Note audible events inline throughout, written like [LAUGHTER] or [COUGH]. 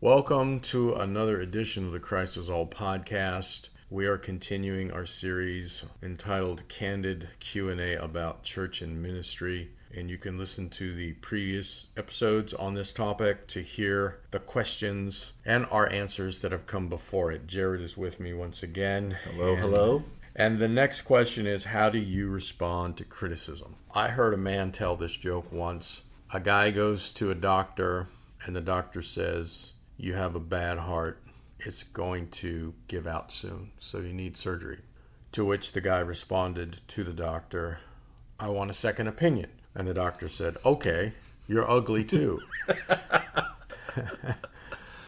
Welcome to another edition of the Christ is All podcast. We are continuing our series entitled Candid Q&A about church and ministry and you can listen to the previous episodes on this topic to hear the questions and our answers that have come before it. Jared is with me once again. Hello, and, hello. And the next question is how do you respond to criticism? I heard a man tell this joke once. A guy goes to a doctor and the doctor says, "You have a bad heart. It's going to give out soon, so you need surgery." To which the guy responded to the doctor, I want a second opinion. And the doctor said, Okay, you're ugly too. [LAUGHS]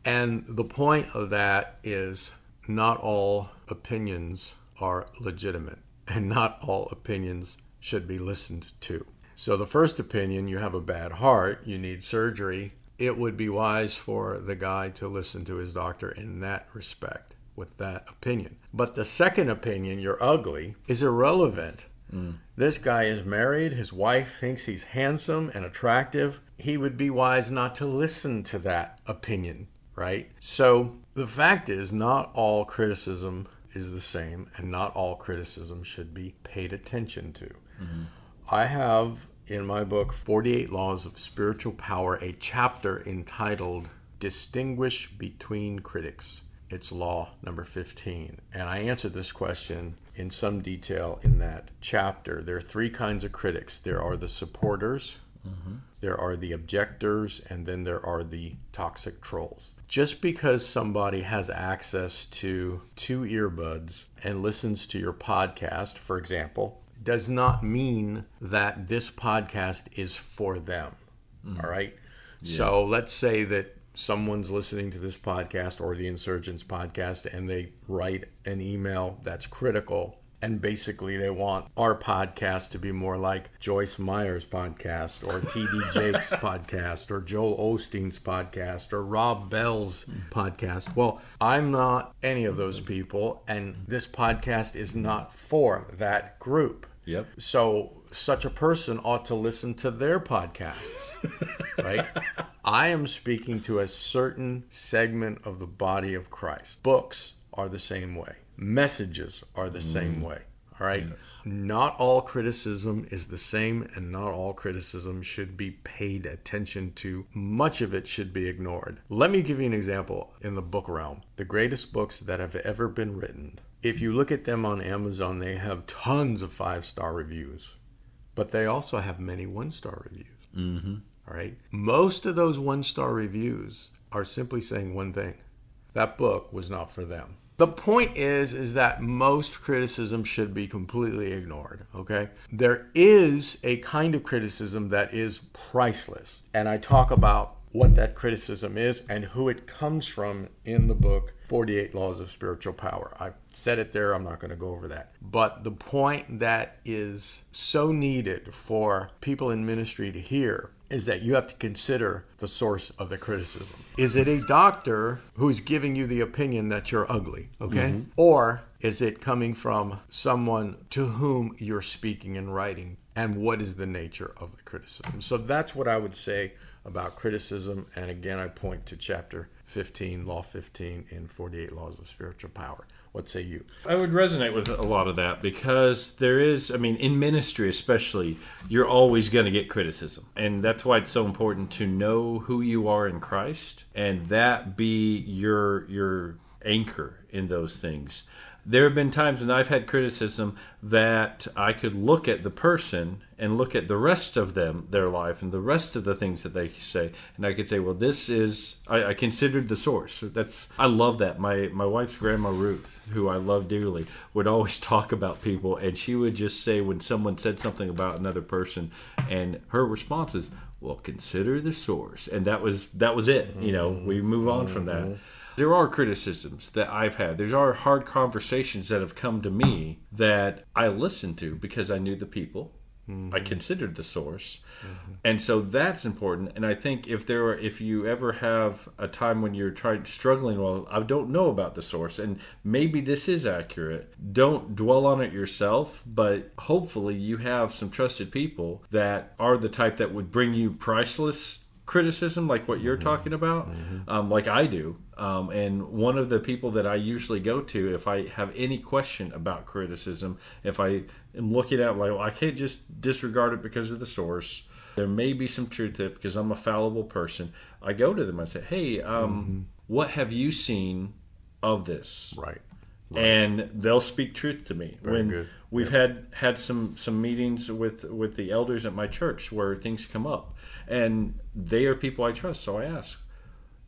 and the point of that is not all opinions are legitimate, and not all opinions should be listened to. So, the first opinion you have a bad heart, you need surgery. It would be wise for the guy to listen to his doctor in that respect, with that opinion. But the second opinion, you're ugly, is irrelevant Mm. This guy is married. His wife thinks he's handsome and attractive. He would be wise not to listen to that opinion, right? So the fact is, not all criticism is the same, and not all criticism should be paid attention to. Mm-hmm. I have in my book, 48 Laws of Spiritual Power, a chapter entitled Distinguish Between Critics. It's law number 15. And I answered this question in some detail in that chapter. There are three kinds of critics there are the supporters, mm-hmm. there are the objectors, and then there are the toxic trolls. Just because somebody has access to two earbuds and listens to your podcast, for example, does not mean that this podcast is for them. Mm-hmm. All right. Yeah. So let's say that someone's listening to this podcast or the Insurgence podcast and they write an email that's critical and basically they want our podcast to be more like Joyce Meyer's podcast or TD [LAUGHS] Jakes' podcast or Joel Osteen's podcast or Rob Bell's podcast. Well, I'm not any of those people and this podcast is not for that group. Yep. So such a person ought to listen to their podcasts, [LAUGHS] right? I am speaking to a certain segment of the body of Christ. Books are the same way, messages are the mm. same way. All right. Yeah. Not all criticism is the same, and not all criticism should be paid attention to. Much of it should be ignored. Let me give you an example in the book realm. The greatest books that have ever been written, if you look at them on Amazon, they have tons of five star reviews but they also have many one star reviews. Mm-hmm. All right. Most of those one star reviews are simply saying one thing that book was not for them. The point is is that most criticism should be completely ignored, okay? There is a kind of criticism that is priceless. And I talk about what that criticism is and who it comes from in the book 48 Laws of Spiritual Power. I said it there, I'm not going to go over that. But the point that is so needed for people in ministry to hear is that you have to consider the source of the criticism. Is it a doctor who's giving you the opinion that you're ugly, okay? Mm-hmm. Or is it coming from someone to whom you're speaking and writing? And what is the nature of the criticism? So that's what I would say about criticism. And again, I point to chapter 15, Law 15, in 48 Laws of Spiritual Power. What say you? I would resonate with a lot of that because there is, I mean, in ministry especially, you're always going to get criticism. And that's why it's so important to know who you are in Christ and that be your your anchor in those things there have been times when I've had criticism that I could look at the person and look at the rest of them, their life, and the rest of the things that they say, and I could say, well, this is I, I considered the source. That's I love that. My my wife's grandma Ruth, who I love dearly, would always [LAUGHS] talk about people, and she would just say when someone said something about another person, and her response is, well, consider the source, and that was that was it. You know, we move on from that. Mm-hmm. There are criticisms that I've had. There are hard conversations that have come to me that I listened to because I knew the people. Mm-hmm. I considered the source, mm-hmm. and so that's important. And I think if there are, if you ever have a time when you're trying struggling, well, I don't know about the source, and maybe this is accurate. Don't dwell on it yourself, but hopefully you have some trusted people that are the type that would bring you priceless criticism, like what you're talking about, um, like I do. Um, and one of the people that I usually go to if I have any question about criticism, if I am looking at like, well, I can't just disregard it because of the source. There may be some truth to it because I'm a fallible person. I go to them and say, "Hey, um, what have you seen of this?" Right. and they'll speak truth to me. Very when good. we've had had some some meetings with with the elders at my church where things come up, and they are people I trust. So I ask,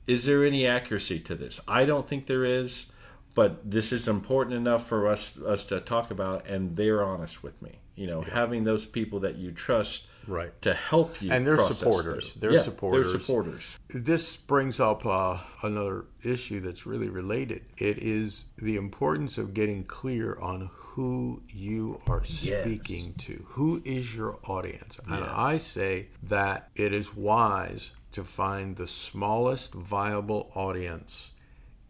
is there any accuracy to this? I don't think there is, but this is important enough for us us to talk about, and they're honest with me. You know, having those people that you trust. Right. To help you, And they're supporters. through. They're Yeah, supporters. They're supporters. This brings up uh, another issue that's really related. It is the importance of getting clear on who you are speaking to. Who is your audience? And Yes. I say that it is wise to find the smallest viable audience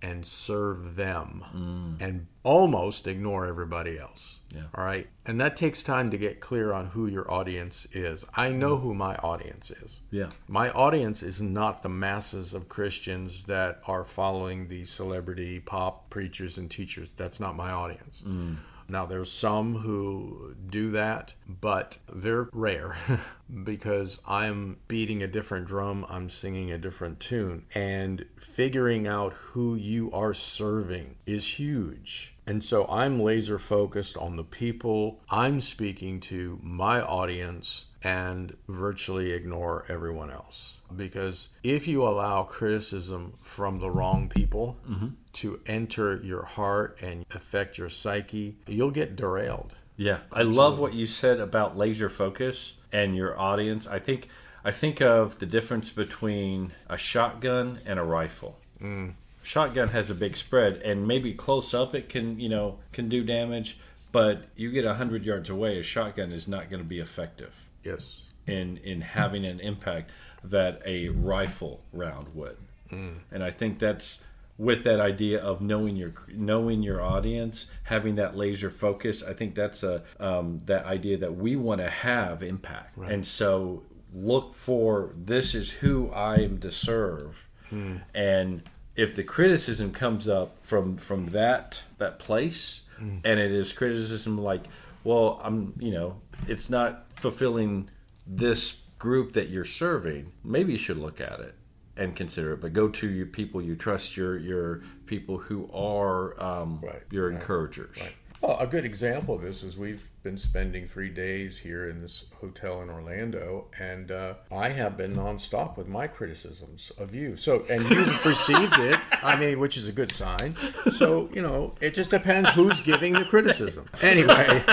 and serve them mm. and almost ignore everybody else. Yeah. All right. And that takes time to get clear on who your audience is. I mm. know who my audience is. Yeah. My audience is not the masses of Christians that are following the celebrity pop preachers and teachers. That's not my audience. Mm. Now, there's some who do that, but they're rare [LAUGHS] because I'm beating a different drum, I'm singing a different tune, and figuring out who you are serving is huge. And so I'm laser focused on the people I'm speaking to, my audience, and virtually ignore everyone else. Because if you allow criticism from the wrong people mm-hmm. to enter your heart and affect your psyche, you'll get derailed. Yeah, I love what you said about laser focus and your audience. I think I think of the difference between a shotgun and a rifle. Mm. Shotgun has a big spread, and maybe close up it can you know can do damage, but you get hundred yards away, a shotgun is not going to be effective Yes. in in having an impact that a rifle round would. Mm. And I think that's with that idea of knowing your knowing your audience, having that laser focus. I think that's a um, that idea that we want to have impact, Right. and so look for this is who I am to serve, hmm. and if the criticism comes up from from that that place, hmm. and it is criticism like, well, I'm you know, it's not fulfilling this group that you're serving, maybe you should look at it and consider it. But go to your people you trust, your your people who are um, Right, your right, encouragers. Well, a good example of this is we've been spending three days here in this hotel in Orlando, and uh, I have been nonstop with my criticisms of you. So, and you've received it, I mean, which is a good sign. So, you know, it just depends who's giving the criticism. Anyway,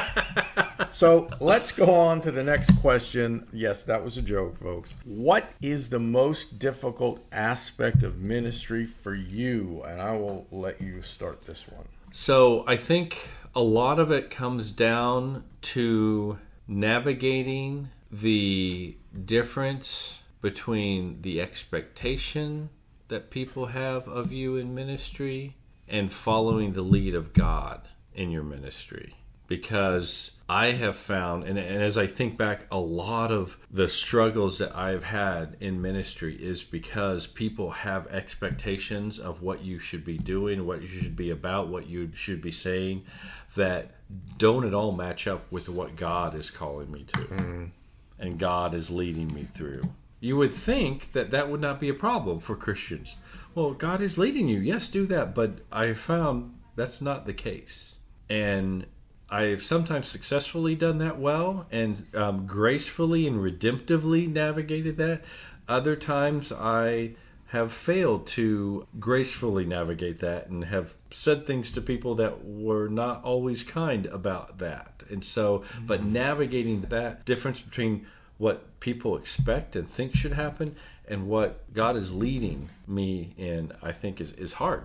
so let's go on to the next question. Yes, that was a joke, folks. What is the most difficult aspect of ministry for you? And I will let you start this one. So I think a lot of it comes down to navigating the difference between the expectation that people have of you in ministry and following the lead of God in your ministry. Because I have found, and, and as I think back, a lot of the struggles that I've had in ministry is because people have expectations of what you should be doing, what you should be about, what you should be saying, that don't at all match up with what God is calling me to mm-hmm. and God is leading me through. You would think that that would not be a problem for Christians. Well, God is leading you. Yes, do that. But I found that's not the case. And I've sometimes successfully done that well and um, gracefully and redemptively navigated that. Other times I have failed to gracefully navigate that and have said things to people that were not always kind about that. And so, but navigating that difference between what people expect and think should happen and what God is leading me in, I think is, is hard.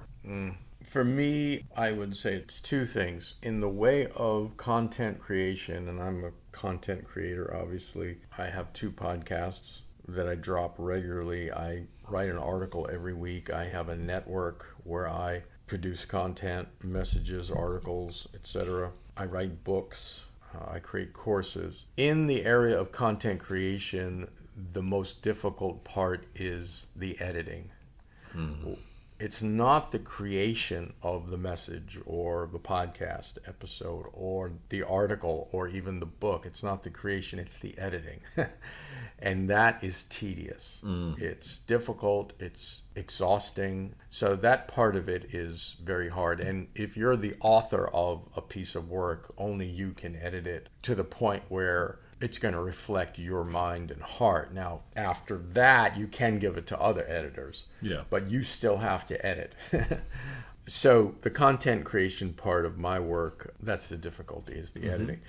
For me, I would say it's two things. In the way of content creation, and I'm a content creator, obviously, I have two podcasts that I drop regularly. I write an article every week. I have a network where I produce content, messages, articles, etc. I write books. Uh, I create courses. In the area of content creation, the most difficult part is the editing. It's not the creation of the message or the podcast episode or the article or even the book. It's not the creation, it's the editing. [LAUGHS] and that is tedious. Mm. It's difficult, it's exhausting. So that part of it is very hard. And if you're the author of a piece of work, only you can edit it to the point where it's going to reflect your mind and heart. Now, after that, you can give it to other editors. Yeah. But you still have to edit. [LAUGHS] so, the content creation part of my work, that's the difficulty, is the mm-hmm. editing.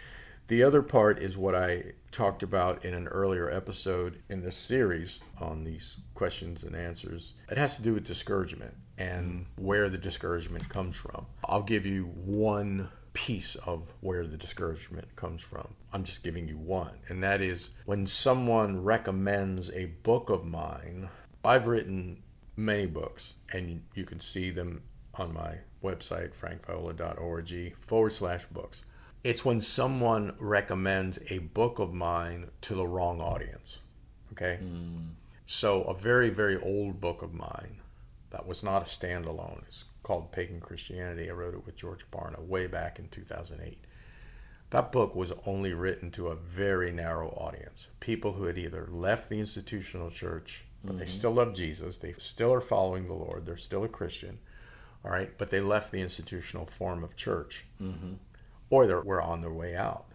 The other part is what I talked about in an earlier episode in this series on these questions and answers. It has to do with discouragement and where the discouragement comes from. I'll give you one piece of where the discouragement comes from. I'm just giving you one, and that is when someone recommends a book of mine. I've written many books, and you can see them on my website, frankviola.org forward slash books. It's when someone recommends a book of mine to the wrong audience. Okay? Hmm. So, a very, very old book of mine that was not a standalone. It's called Pagan Christianity. I wrote it with George Barna way back in 2008. That book was only written to a very narrow audience. People who had either left the institutional church, but they mm-hmm. still love Jesus, they still are following the Lord, they're still a Christian, all right, but they left the institutional form of church, mm-hmm. or they were on their way out.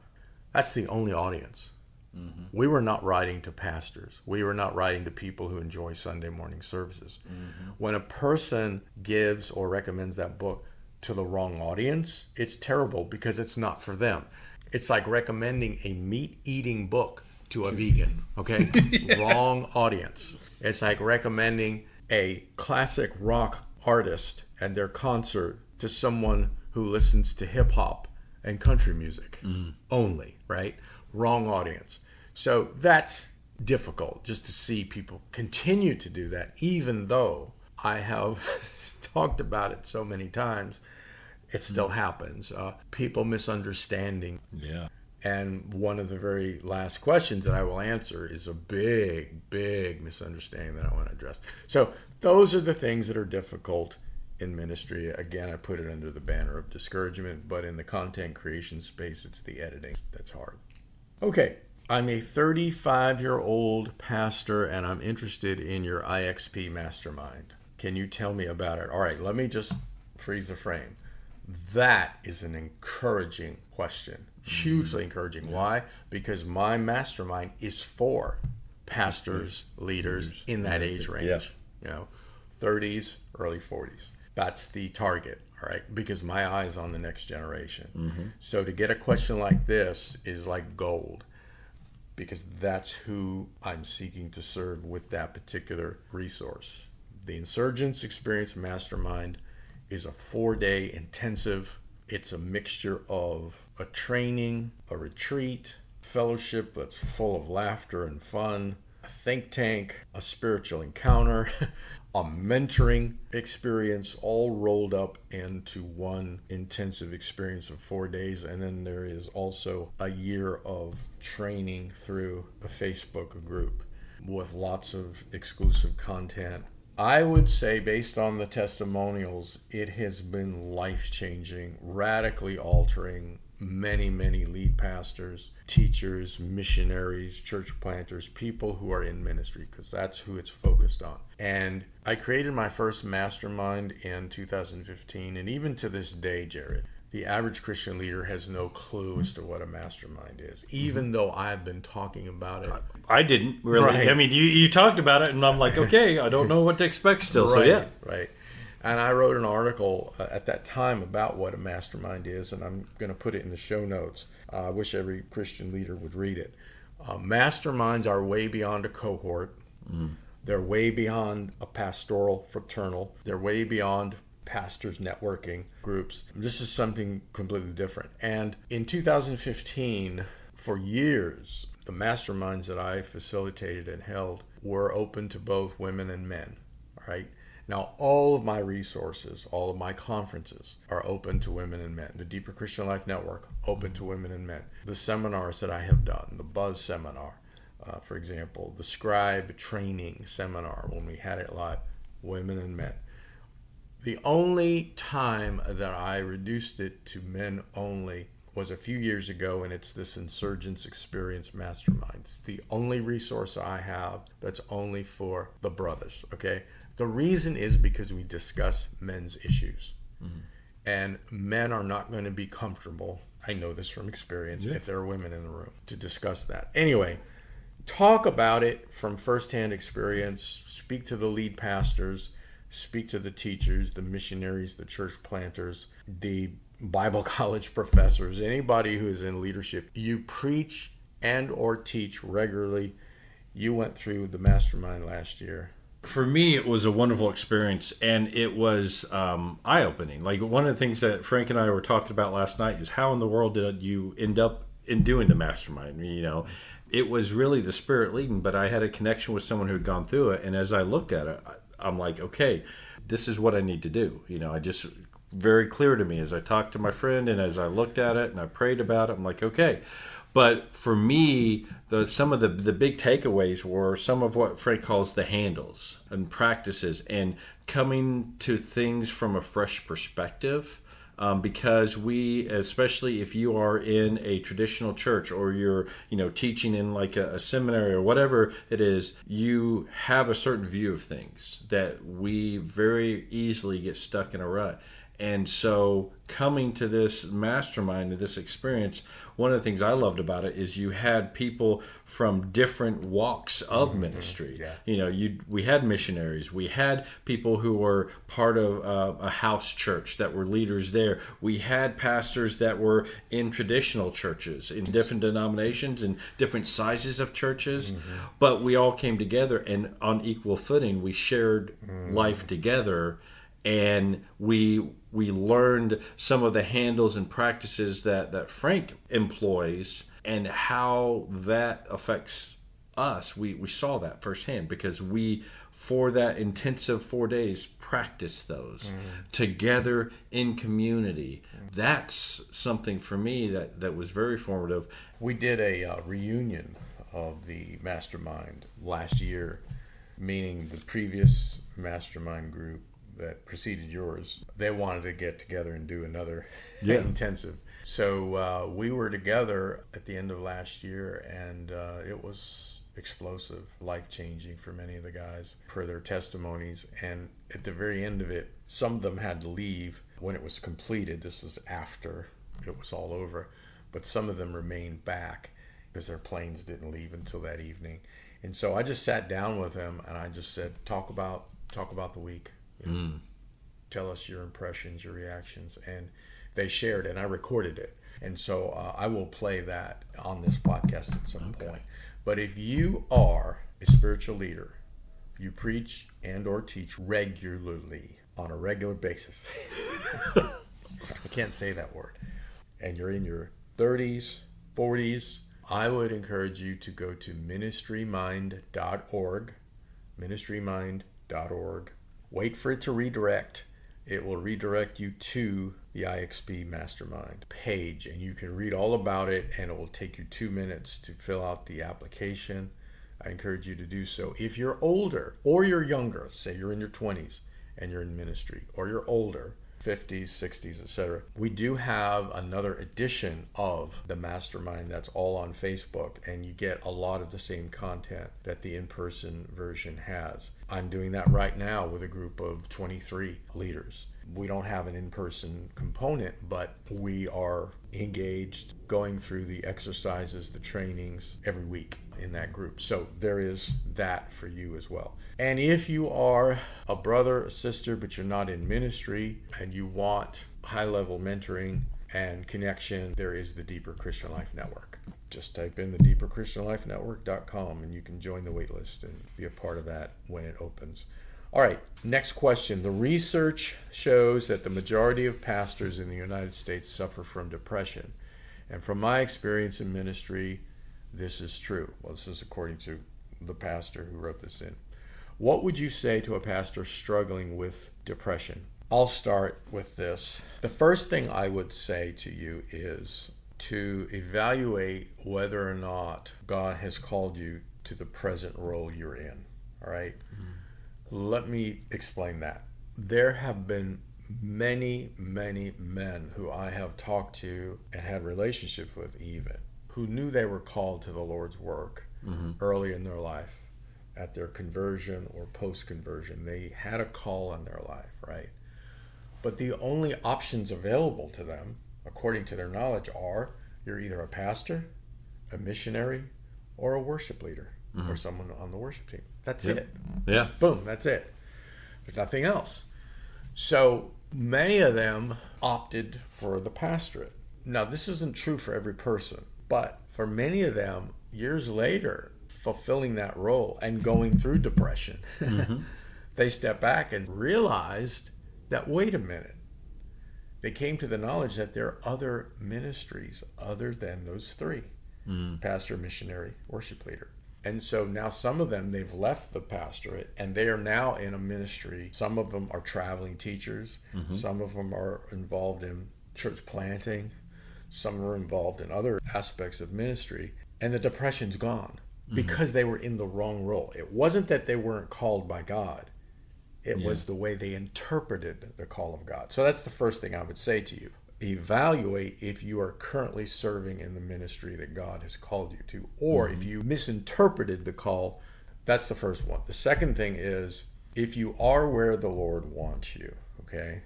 That's the only audience. Mm-hmm. We were not writing to pastors. We were not writing to people who enjoy Sunday morning services. Mm-hmm. When a person gives or recommends that book to the wrong audience, it's terrible because it's not for them. It's like recommending a meat eating book to a vegan, okay? [LAUGHS] Wrong audience. It's like recommending a classic rock artist and their concert to someone who listens to hip hop and country music mm-hmm. only, right? Wrong audience. So that's difficult just to see people continue to do that, even though I have [LAUGHS] talked about it so many times. It still happens. Uh, people misunderstanding. Yeah. And one of the very last questions that I will answer is a big, big misunderstanding that I want to address. So, those are the things that are difficult in ministry. Again, I put it under the banner of discouragement, but in the content creation space, it's the editing that's hard. Okay, I'm a 35 year old pastor and I'm interested in your IXP mastermind. Can you tell me about it? All right, let me just freeze the frame. That is an encouraging question. Hugely mm-hmm. encouraging. Why? Because my mastermind is for pastors, leaders in that age range. Yeah. You know, 30s, early 40s. That's the target. All right. Because my eye is on the next generation. Mm-hmm. So to get a question like this is like gold because that's who I'm seeking to serve with that particular resource. The Insurgence Experience Mastermind is a four day intensive, it's a mixture of a training, a retreat, fellowship that's full of laughter and fun, a think tank, a spiritual encounter. [LAUGHS] A mentoring experience all rolled up into one intensive experience of four days. And then there is also a year of training through a Facebook group with lots of exclusive content. I would say, based on the testimonials, it has been life changing, radically altering many, many lead pastors, teachers, missionaries, church planters, people who are in ministry, because that's who it's focused on. And I created my first mastermind in 2015, and even to this day, Jared, the average Christian leader has no clue as to what a mastermind is, mm-hmm. even though I've been talking about it. I didn't really. Right. I mean, you, you talked about it, and I'm like, [LAUGHS] okay, I don't know what to expect still. So yeah, right. And I wrote an article uh, at that time about what a mastermind is, and I'm going to put it in the show notes. Uh, I wish every Christian leader would read it. Uh, masterminds are way beyond a cohort. They're way beyond a pastoral fraternal. They're way beyond pastors networking groups. This is something completely different. And in 2015, for years, the masterminds that I facilitated and held were open to both women and men. All right. Now, all of my resources, all of my conferences are open to women and men. The Deeper Christian Life Network, open to women and men. The seminars that I have done, the Buzz seminar, Uh, for example, the scribe training seminar, when we had it live, women and men. The only time that I reduced it to men only was a few years ago, and it's this Insurgence Experience Mastermind. It's the only resource I have that's only for the brothers, okay? The reason is because we discuss men's issues. Mm-hmm. And men are not going to be comfortable, I know this from experience, yeah. if there are women in the room to discuss that. Anyway, talk about it from firsthand experience, speak to the lead pastors, speak to the teachers, the missionaries, the church planters, the Bible [LAUGHS] college professors, anybody who is in leadership. You preach and or teach regularly. You went through the mastermind last year. For me, it was a wonderful experience, and it was um, eye-opening. Like one of the things that Frank and I were talking about last night is how in the world did you end up in doing the mastermind? You know, it was really the spirit leading, but I had a connection with someone who had gone through it, and as I looked at it, I'm like, okay, this is what I need to do. You know, I just very clear to me as I talked to my friend and as I looked at it and I prayed about it. I'm like, okay. But for me, the some of the the big takeaways were some of what Frank calls the handles and practices and coming to things from a fresh perspective um, because we, especially if you are in a traditional church or you're, you know, teaching in like a, a, seminary or whatever it is, you have a certain view of things that we very easily get stuck in a rut. And so, coming to this mastermind, to this experience, one of the things I loved about it is you had people from different walks of mm-hmm. ministry. Yeah. You know, you we had missionaries, we had people who were part of uh, a house church that were leaders there. We had pastors that were in traditional churches, in different denominations and different sizes of churches, mm-hmm. but we all came together and on equal footing we shared mm-hmm. life together and we we learned some of the handles and practices that that Frank employs and how that affects us. We we saw that firsthand because we for that intensive four days practice those mm. together in community. Mm. That's something for me that that was very formative. We did a uh, reunion of the mastermind last year, meaning the previous mastermind group that preceded yours, they wanted to get together and do another [LAUGHS] yeah. intensive. So uh, we were together at the end of last year, and uh, it was explosive, life changing for many of the guys for their testimonies. And at the very end of it, some of them had to leave when it was completed. This was after it was all over, but some of them remained back because their planes didn't leave until that evening. And so I just sat down with them and I just said, "Talk about talk about the week." You know, mm. Tell us your impressions, your reactions, and they shared, and I recorded it, and so uh, I will play that on this podcast at some okay. point. But if you are a spiritual leader, you preach and or teach regularly on a regular basis. [LAUGHS] I can't say that word. And you're in your 30s, 40s, I would encourage you to go to ministrymind.org, ministrymind.org Wait for it to redirect. It will redirect you to the IXP Mastermind page, and you can read all about it, and it will take you two minutes to fill out the application. I encourage you to do so. If you're older or you're younger, say you're in your 20s and you're in ministry, or you're older, 50s, 60s, etc. We do have another edition of the mastermind that's all on Facebook, and you get a lot of the same content that the in person version has. I'm doing that right now with a group of 23 leaders. We don't have an in person component, but we are engaged going through the exercises, the trainings every week in that group. So there is that for you as well. And if you are a brother, a sister, but you're not in ministry and you want high level mentoring and connection, there is the Deeper Christian Life Network. Just type in the deeperchristianlifenetwork.com and you can join the waitlist and be a part of that when it opens. All right, next question. The research shows that the majority of pastors in the United States suffer from depression. And from my experience in ministry, this is true. Well, this is according to the pastor who wrote this in. What would you say to a pastor struggling with depression? I'll start with this. The first thing I would say to you is to evaluate whether or not God has called you to the present role you're in. All right? Mm-hmm. Let me explain that. There have been many, many men who I have talked to and had relationships with, even who knew they were called to the Lord's work mm-hmm. early in their life, at their conversion or post conversion. They had a call on their life, right? But the only options available to them, according to their knowledge, are you're either a pastor, a missionary, or a worship leader, or mm-hmm. someone on the worship team. That's Yep. it. Yeah. Boom, that's it. There's nothing else. So many of them opted for the pastorate. Now, this isn't true for every person, but for many of them, years later, fulfilling that role and going through depression, mm-hmm. [LAUGHS] they stepped back and realized that, wait a minute, they came to the knowledge that there are other ministries other than those three mm. pastor, missionary, worship leader. And so now some of them, they've left the pastorate and they are now in a ministry. Some of them are traveling teachers, mm-hmm. some of them are involved in church planting, some are involved in other aspects of ministry. And the depression's gone mm-hmm. because they were in the wrong role. It wasn't that they weren't called by God, it was the way they interpreted the call of God. So that's the first thing I would say to you. Evaluate if you are currently serving in the ministry that God has called you to, or if mm-hmm. you misinterpreted the call. That's the first one. The second thing is if you are where the Lord wants you, okay,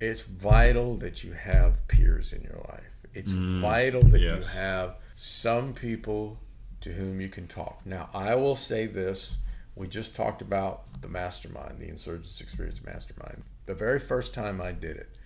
it's vital that you have peers in your life. It's mm, vital that yes. you have some people to whom you can talk. Now, I will say this we just talked about the mastermind, the Insurgence Experience Mastermind. The very first time I did it,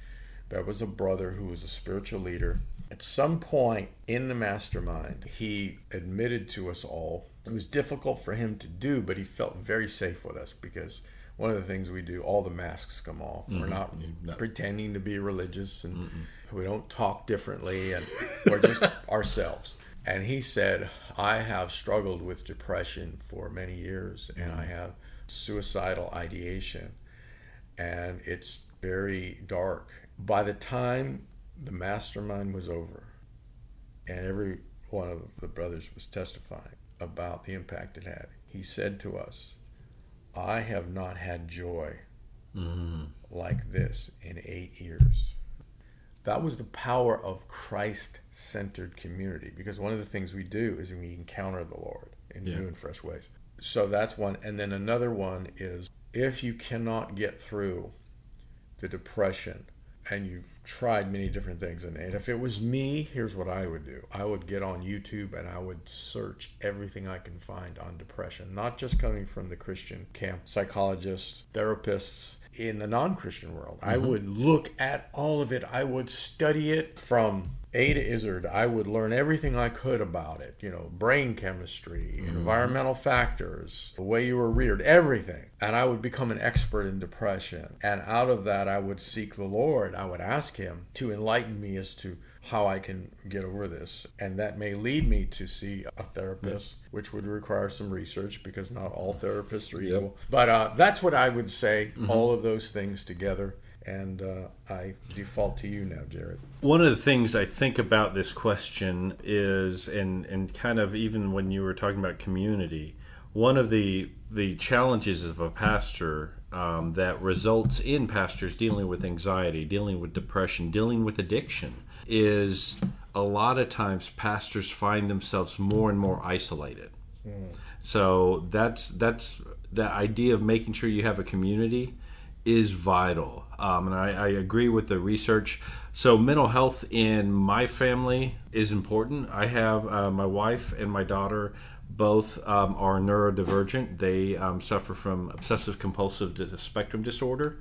there was a brother who was a spiritual leader. At some point in the mastermind, he admitted to us all it was difficult for him to do, but he felt very safe with us because one of the things we do, all the masks come off. We're mm-hmm. not No. pretending to be religious and we don't talk differently and we're just [LAUGHS] ourselves. And he said, I have struggled with depression for many years and I mm-hmm. have suicidal ideation and it's very dark. By the time the mastermind was over and every one of the brothers was testifying about the impact it had, he said to us, I have not had joy mm-hmm. like this in eight years. That was the power of Christ centered community because one of the things we do is we encounter the Lord in Yeah. new and fresh ways. So that's one. And then another one is if you cannot get through the depression and you've tried many different things and, and if it was me here's what i would do. I would get on youtube and i would search everything i can find on depression not just coming from the christian camp psychologists therapists in the non-christian world. I mm-hmm. would look at all of it. I would study it from a to Izzard, I would learn everything I could about it. You know, brain chemistry, environmental factors, the way you were reared, everything. And I would become an expert in depression. And out of that, I would seek the Lord. I would ask Him to enlighten me as to how I can get over this. And that may lead me to see a therapist, which would require some research because not all therapists are equal. But uh, that's what I would say, all of those things together. And uh, I default to you now, Jared. One of the things I think about this question is, and and kind of even when you were talking about community, one of the the challenges of a pastor um, that results in pastors dealing with anxiety, dealing with depression, dealing with addiction, is a lot of times pastors find themselves more and more isolated. So that's that's the idea of making sure you have a community is vital, um, and I, I agree with the research. So mental health in my family is important. I have uh, my wife and my daughter both um, are neurodivergent. They um, suffer from obsessive compulsive spectrum disorder.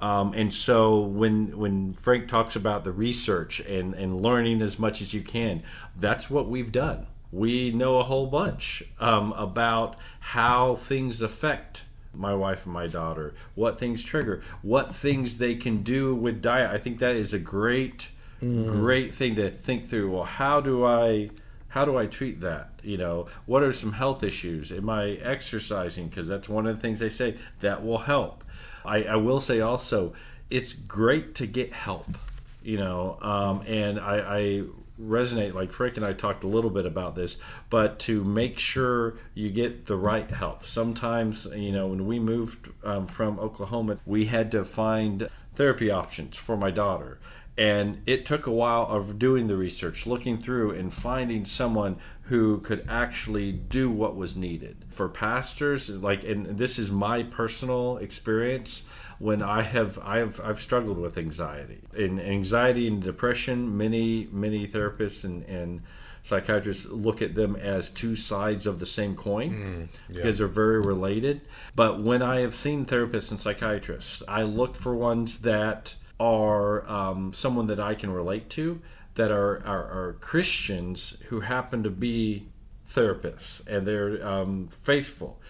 Um, and so when when Frank talks about the research and, and learning as much as you can, that's what we've done. We know a whole bunch um, about how things affect my wife and my daughter, what things trigger, what things they can do with diet. I think that is a great, great thing to think through. Well, how do I how do I treat that? You know, what are some health issues? Am I exercising? Because that's one of the things they say that will help. I, I will say also, it's great to get help. You know, um, and I, I resonate. Like Frank and I talked a little bit about this, but to make sure you get the right help. Sometimes, you know, when we moved um, from Oklahoma, we had to find therapy options for my daughter and it took a while of doing the research looking through and finding someone who could actually do what was needed for pastors like and this is my personal experience when i have i've i've struggled with anxiety and anxiety and depression many many therapists and and psychiatrists look at them as two sides of the same coin mm, yeah. because they're very related but when i have seen therapists and psychiatrists i look for ones that are um, someone that I can relate to that are, are, are, Christians who happen to be therapists and they're um, faithful.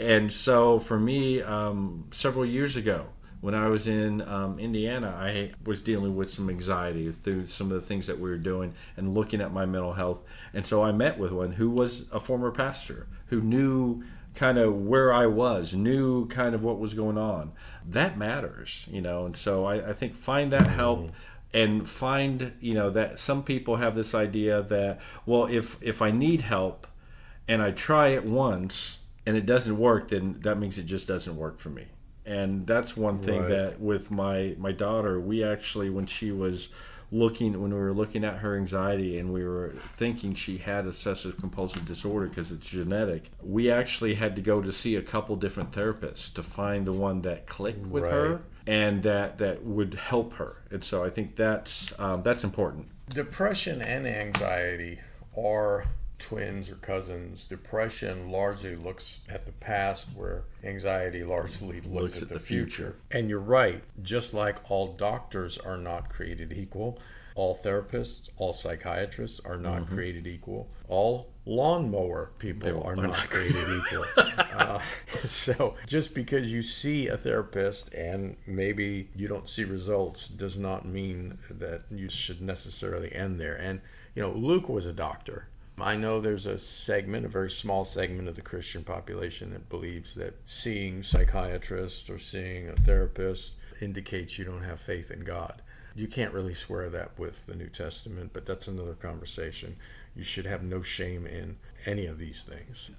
And so for me, um, several years ago, when I was in um, Indiana, I was dealing with some anxiety through some of the things that we were doing and looking at my mental health. And so I met with one who was a former pastor who knew kind of where I was, knew kind of what was going on. That matters, you know. And so I, I think find that help mm. and find, you know, that some people have this idea that, well, if if I need help and I try it once and it doesn't work, then that means it just doesn't work for me. And that's one thing right. that with my my daughter, we actually when she was looking when we were looking at her anxiety and we were thinking she had obsessive compulsive disorder because it's genetic we actually had to go to see a couple different therapists to find the one that clicked with right. her and that that would help her and so i think that's um, that's important depression and anxiety are twins or cousins. Depression largely looks at the past, where anxiety largely looks, looks at, at, the, the future. future. And you're right, just like all doctors are not created equal, all therapists, all psychiatrists are not mm-hmm. created equal. All lawnmower people are, are, not, not created equal. [LAUGHS] uh, so just because you see a therapist and maybe you don't see results does not mean that you should necessarily end there. And you know, Luke was a doctor. I know there's a segment, a very small segment of the Christian population that believes that seeing psychiatrists or seeing a therapist indicates you don't have faith in God. You can't really swear that with the New Testament, but that's another conversation. You should have no shame in any of these things.